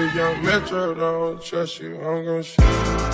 If young Metro don't trust you, I'm gon' shoot.